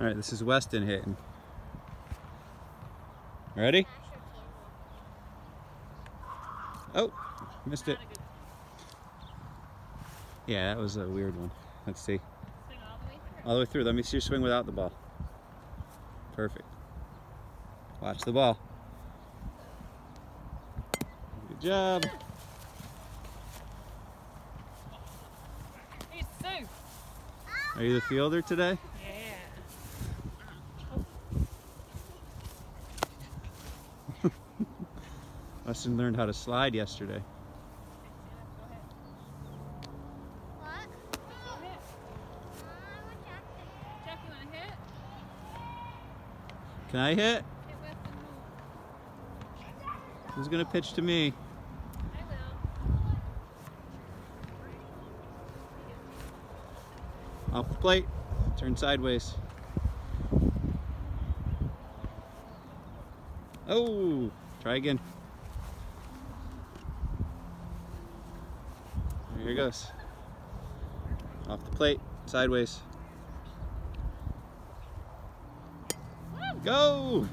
All right, this is Weston hitting. Ready? Oh, missed it. Yeah, that was a weird one. Let's see. All the way through. Let me see you swing without the ball. Perfect. Watch the ball. Good job. Are you the fielder today? Weston learned how to slide yesterday. Can I hit? Who's gonna pitch to me? Off the plate. Turn sideways. Oh, try again. Here goes. Off the plate, sideways. Go!